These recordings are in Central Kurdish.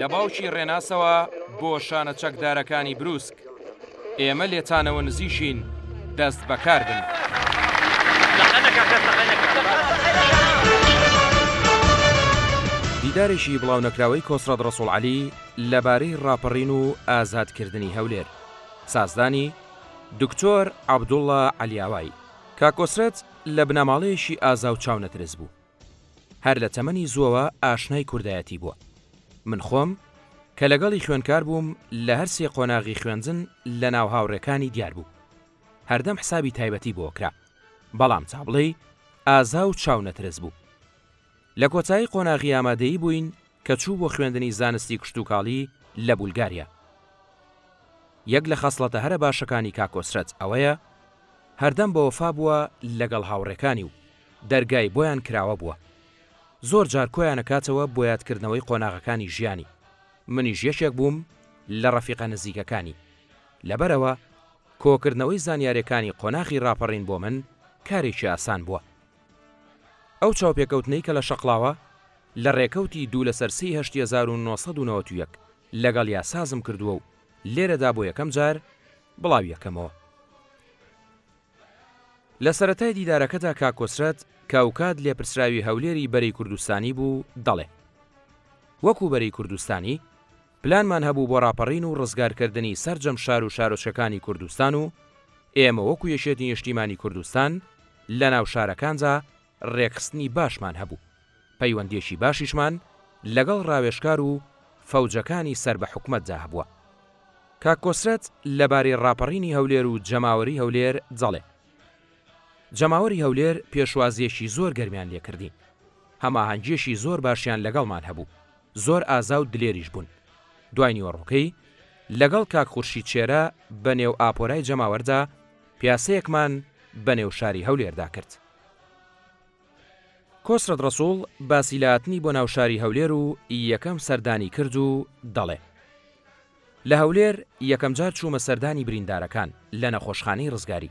لە باوکی ڕێناسەوە بۆ شانە چەکدارەکانی بروسک ئێمە لێتانەوە نزیشین دەست بەکاربن. دیدارێکی بڵاو نەکراوەی کۆسرەت ڕەسوڵ عەلی لەبارەی ڕاپەڕین و ئازادکردنی هەولێر سازدانی دکتۆر عەبدوڵا عەلیاوای، کاک کۆسرەت لە بنەماڵەیەکی ئازا و چاونەترس بوو. هەر لە تەمەنی زووەوە ئاشنای کوردایەتی بووە. من خۆم کە لەگەڵی خوێندکار بووم لە هەر سێ قۆناغی خوێندن لە ناو هاوڕێکانی دیار بوو. هەردەم حسابی تایبەتی بۆ کرا. بەڵام تا بڵێی ئازا و چاونەترس بوو. لە کۆتایی قۆناغی ئامادەیی بووین کە چوو بۆ خوێندنی زانستی کشتوکاڵی لە بولگاریا. یەک لە خەسڵەتە هەرە باشەکانی کاک کۆسرەت ئەوەیە هەردەم بە وەفا بووە لەگەڵ هاوڕێکانی و دەرگای بۆیان کراوە بووە. زۆر جار کۆیان ئەکاتەوە بۆ یادکردنەوەی قۆناغەکانی ژیانی. منیش یەکێک بووم لە ڕەفیقە نزیکەکانی. لەبەرئەوە کۆکردنەوەی زانیارێکانی قۆناغی ڕاپەڕین بۆ من کارێکی ئاسان بووە. ئەو چاوپێکەوتنەی کە لە شەقڵاوە لە ڕێکەوتی دوو لەسەر سێی هەشتی هەزار و نۆ سەد و نەوەد و یەک لەگەڵ یا سازم کردووە و لێرەدا بۆ یەکەم جار بڵاوی ئەکەمەوە. لە سەرەتای دیدارەکەدا کاک کۆسرەت کە ئەوکات لێپرسراوی هەولێری بەرەی کوردستانی بوو دەڵێ، وەکوو بەرەی کوردستانی، پلانمان هەبوو بۆ ڕاپەڕین و ڕزگارکردنی سەرجەم شار و شارۆچکەکانی کوردستان و ئێمە وەکو یەکێتی نیشتیمانی کوردستان لە ناو شارەکاندا ڕێکخستنی باشمان هەبوو، پەیوەندیەکی باشیشمان لەگەڵ ڕاوێژکار و فەوجەکانی سەر بە حکومەتدا هەبووە. کاک کۆسرەت لە بارەی ڕاپەڕینی هەولێر و جەماوەری هەولێر دەڵێ، جەماوەری هەولێر پێشوازیەکی زۆر گەرمیان لێکردین، هەماهەنگیەکی زۆر باشیان لەگەڵمان هەبوو، زۆر ئازا و دلێریش بوون. دوای نیوەڕۆکەی لەگەڵ کاک خورشید شێرە بە نێو ئاپۆرای جەماوەردا پیاسەیەکمان بە نێو شاری هەولێردا کرد. کۆسرەت ڕەسووڵ باسی لە هاتنی بۆ ناو شاری هەولێر و یەکەم سەردانی کرد و دەڵێ، لە هەولێر یەکەم جار چوومە سەردانی بریندارەکان لە نەخۆشخانەی ڕزگاری.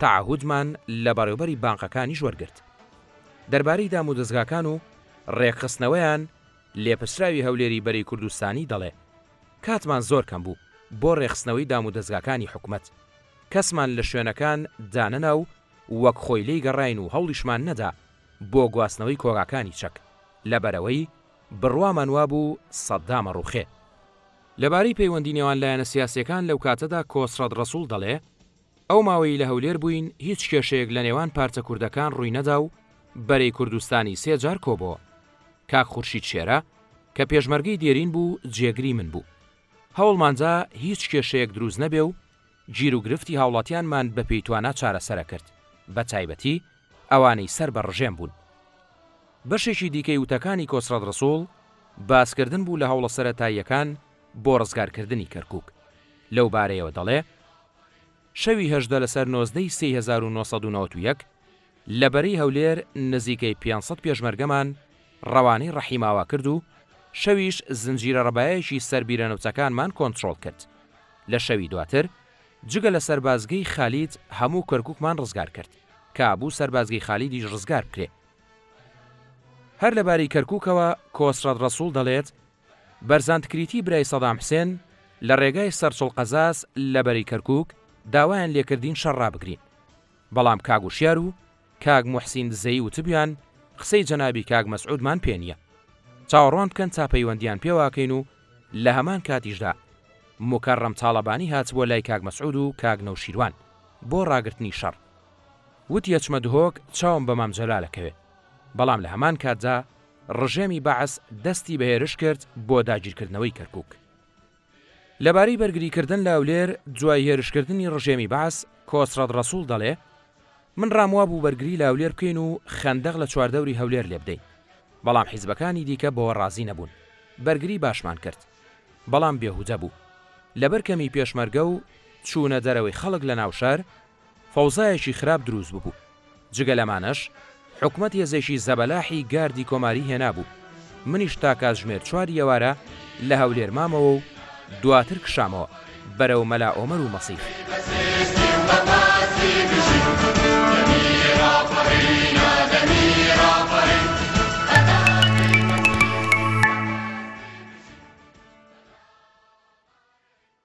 تەعەهودمان لە بەڕێوبەری بانقەکانیش وەرگرت دەربارەی دامودەزگاکان و رێکخستنەوەیان، لێپرسراوی هەولێری بەرەی کوردستانی دەڵێ، کاتمان زۆر کەم بوو بۆ رێکخستنەوەی دامودەزگاکانی حکومەت، کەسمان لە شوێنەکان دانەنا و وەک خۆی لێی گەڕاین و هەوڵیشمان نەدا بۆ گواستنەوەی کۆگاکانی چەک، لەبەرئەوەی بڕوامان وابوو سەدام ئەڕوخێ. لەبارەی پەیوەندی نێوان لایەنە سیاسییەکان لەوکاتەدا کۆسرەت رەسوڵ دەڵێ، ئەو ماوەی لە هەولێر بووین هیچ کێشەیەک لە نێوان پارچە کوردەکان ڕووی نەدا و بەرەی کوردستانی سێ جار کۆبۆوە. کاک خورشید شێرە کە پێشمەرگەی دێرین بوو جێگری من بوو. هەوڵماندا هیچ کێشەیەک دروست نەبێ و گیروگرفتی هاوڵاتیانمان بە پێی توانا چارەسەرە کرد بە تایبەتی ئەوانەی سەر بە ڕژێم بوون. بەشێکی دیکەی وتەکانی کۆسرەت ڕەسووڵ باس کردن بوو لە هەوڵە سەرەتاییەکان بۆ ڕزگار کردنی کەرکووک. لەو بارەیەوە دەڵێ، شەوی هەژدە لەسەر نۆزدە ی سێی هەزار و نۆ سەد و نەوەد و یەک لە بەرەی هەولێر نزیکەی پێنج سەد پێشمەرگەمان ڕەوانەی ڕەحیماوا کرد و شەویش زنجیرە ڕەبایەکی سەر بیرە نەوتەکانمان کۆنترۆڵ کرد. لە شەوی دواتر جگە لە سەربازگەی خالید هەموو کەرکوکمان ڕزگار کرد کە بوو سەربازگەی خالیدیش ڕزگار بکرێ. هەر لە بارەی کەرکوکەوە کۆسرەت ڕەسوڵ دەڵێت، بەرزان تکریتی برای سەدام حسێن لە ڕێگای سەرچڵ قەزاز لە بەرەی کەرکوک داوایان لێکردین شەڕ ڕابگرین بەڵام کاک وشیار و کاک موحسین دزەیی وتبویان قسەی جەنابی کاک مەسعودمان پێ نیە چاوەڕوان بکەن تا پەیوەندیان پێواکەین و لە هەمان کاتیشدا موکەڕەم تاڵەبانی هاتبوە لای کاک مەسعود و کاک نەوشیروان بۆ ڕاگرتنی شەڕ وتی ئەچمە دهۆک چاوم بە مام جەلال ئەکەوێ بەڵام لە هەمان کاتدا ڕژێمی بەعس دەستی بە هێرش کرد بۆ داگیرکردنەوەی کەرکووک. لەبارەی بەرگریکردن لە هەولێر دوای هێرشکردنی ڕژێمی بەعس، کۆسرەت ڕەسووڵ دەڵێ، من ڕاموابوو بەرگری لە هەولێر بکەین و خەندەق لە چواردەوری هەولێر لێ بدەین، بەڵام حیزبەکانی دیکە بەوە ڕازی نەبوون، بەرگری باشمان کرد، بەڵام بێهودە بوو، لەبەر کەمی پێشمەرگە و چوونە دەرەوەی خەڵک لە ناوشار، فەوزایەکی خراپ دروست ببوو. جگە لەمانەش حکومەت هێزێکی زەبەلاحی گاردی کۆماری هێنابوو. منیش تا کاتژمێر چواری ئێوارە لە هەولێر مامەوە و دواتر کشامەوە بەرەو مەلا ئۆمەر و مەسیف.